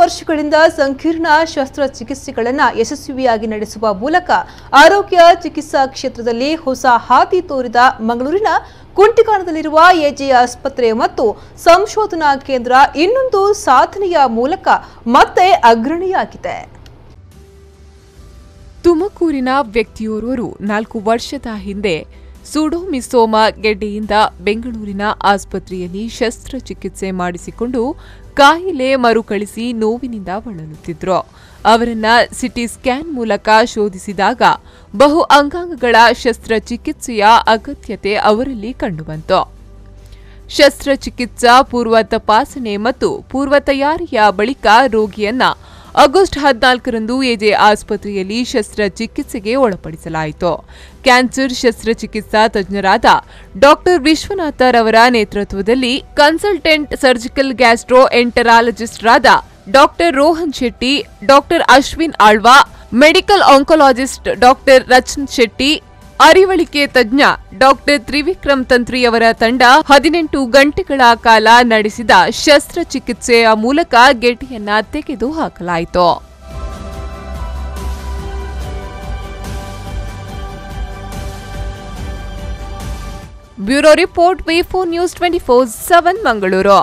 ವರ್ಷಗಳಿಂದ ಸಂಕೀರ್ಣ ಶಸ್ತ್ರಚಿಕಿತ್ಸೆಗಳನ್ನು ಯಶಸ್ವಿಯಾಗಿ ನಡೆಸುವ ಮೂಲಕ ಆರೋಗ್ಯ ಚಿಕಿತ್ಸಾ ಕ್ಷೇತ್ರದಲ್ಲಿ ಹೊಸ ಹಾದಿ ತೋರಿದ ಮಂಗಳೂರಿನ ಕುಂಟಿಕಾಣದಲ್ಲಿರುವ ಎಜೆ ಆಸ್ಪತ್ರೆ ಮತ್ತು ಸಂಶೋಧನಾ ಕೇಂದ್ರ ಇನ್ನೊಂದು ಸಾಧನೆಯ ಮೂಲಕ ಮತ್ತೆ ಅಗ್ರಣಿಯಾಗಿದೆ. ತುಮಕೂರಿನ ವ್ಯಕ್ತಿಯೋರ್ವರು ನಾಲ್ಕು ವರ್ಷದ ಹಿಂದೆ ಸುಡೋಮಿಸೋಮ ಗೆಡ್ಡೆಯಿಂದ ಬೆಂಗಳೂರಿನ ಆಸ್ಪತ್ರೆಯಲ್ಲಿ ಶಸ್ತ್ರಚಿಕಿತ್ಸೆ ಮಾಡಿಸಿಕೊಂಡು ಕಾಯಿಲೆ ಮರುಕಳಿಸಿ ನೋವಿನಿಂದ ಬಳಲುತ್ತಿದ್ರು. ಅವರನ್ನ ಸಿಟಿ ಸ್ಕ್ಯಾನ್ ಮೂಲಕ ಶೋಧಿಸಿದಾಗ ಬಹು ಅಂಗಾಂಗಗಳ ಶಸ್ತ್ರಚಿಕಿತ್ಸೆಯ ಅಗತ್ಯತೆ ಅವರಲ್ಲಿ ಕಂಡುಬಂತು. ಶಸ್ತ್ರಚಿಕಿತ್ಸಾ ಪೂರ್ವ ತಪಾಸಣೆ ಮತ್ತು ಪೂರ್ವ ತಯಾರಿಯ ಬಳಿಕ ರೋಗಿಯನ್ನ ಆಗಸ್ಟ್ ಹದಿನಾಲ್ಕರಂದು ಎಜೆ ಆಸ್ಪತ್ರೆಯಲ್ಲಿ ಶಸ್ತ್ರಚಿಕಿತ್ಸೆಗೆ ಒಳಪಡಿಸಲಾಯಿತು. ಕ್ಯಾನ್ಸರ್ ಶಸ್ತ್ರಚಿಕಿತ್ಸಾ ತಜ್ಞರಾದ ಡಾಕ್ಟರ್ ವಿಶ್ವನಾಥ ರವರ ನೇತೃತ್ವದಲ್ಲಿ consultant surgical gastro ಎಂಟರಾಲಜಿಸ್ಟ್ರಾದ doctor Rohan Shetty, doctor Ashwin Alva, medical oncologist doctor Rachan Shetty ಅರಿವಳಿಕೆ ತಜ್ಞ ಡಾಕ್ಟರ್ ತ್ರಿವಿಕ್ರಮ್ ತಂತ್ರಿಯವರ ತಂಡ ಹದಿನೆಂಟು ಗಂಟೆಗಳ ಕಾಲ ನಡೆಸಿದ ಶಸ್ತ್ರಚಿಕಿತ್ಸೆಯ ಮೂಲಕ ಗೆಡ್ಡೆಯನ್ನ ತೆಗೆದು ಹಾಕಲಾಯಿತು. Bureau report, V four news twenty four seven, Mangaluru.